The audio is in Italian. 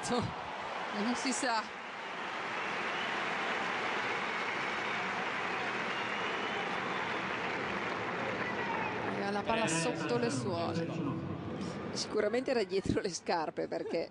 fatto non si sa Era la palla sotto le suole Sicuramente era dietro le scarpe perché